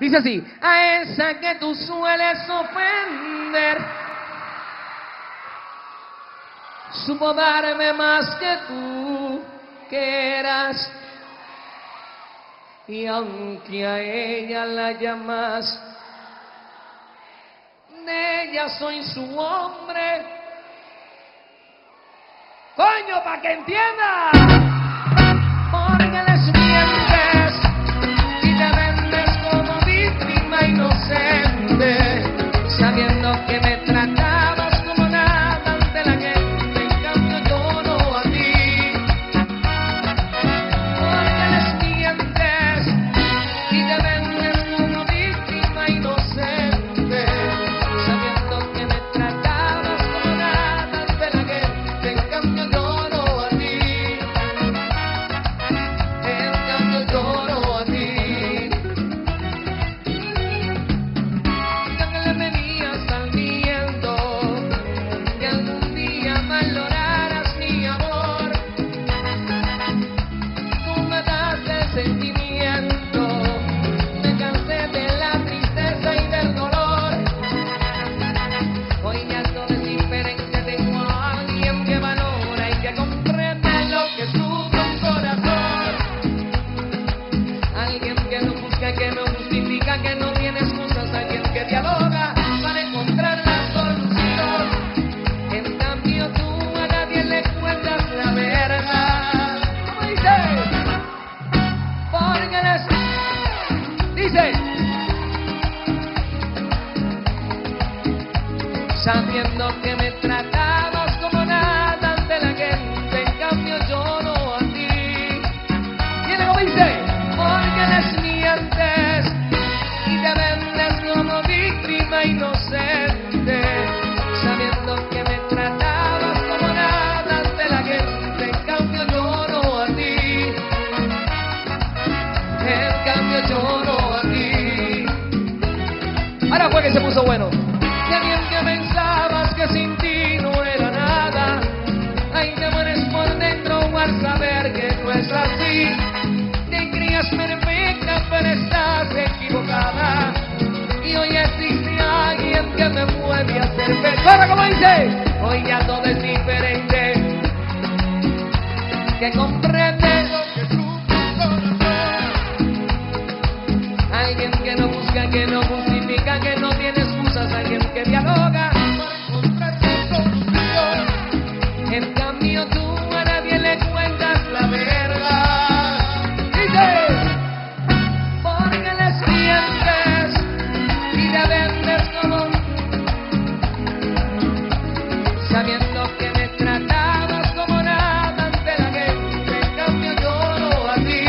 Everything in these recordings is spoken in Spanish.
Dice así, a esa que tú sueles ofender, supo darme más que tú quieras. Y aunque a ella la llamas, de ella soy su hombre. Coño, para que entienda. Sabiendo que me tratabas Porque les dice. sabiendo que me tratabas Ahora fue que se puso bueno. Alguien que pensabas que sin ti no era nada. Ay, te mueres por dentro al saber que no es así. Te creías perfecta, pero estás equivocada. Y hoy existe alguien que me mueve ser feliz. Ahora, como dice, hoy ya todo es diferente. Que comprende lo que corazón. Alguien que no busca, que no que no tiene excusas, alguien que dialoga para encontrar solución. En cambio tú a nadie le cuentas la verdad. Dice, porque les mientes y te vendes como sabiendo que me tratabas como nada ante la gente, en cambio yo a ti.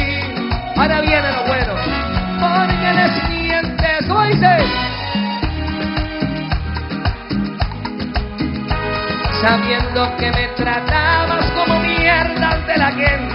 Ahora viene lo bueno, Sabiendo que me tratabas como mierda ante la gente,